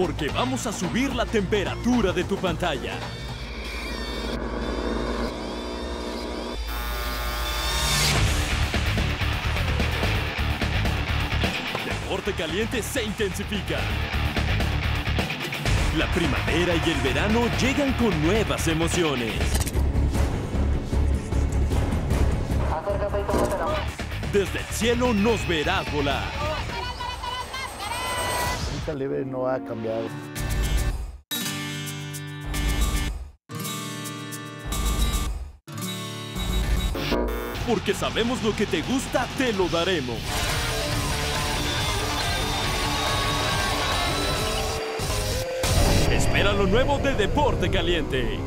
porque vamos a subir la temperatura de tu pantalla. Deporte Caliente se intensifica. La primavera y el verano llegan con nuevas emociones. Desde el cielo nos verás volar. Lucha libre no ha cambiado. Porque sabemos lo que te gusta, te lo daremos. Espera lo nuevo de Deporte Caliente.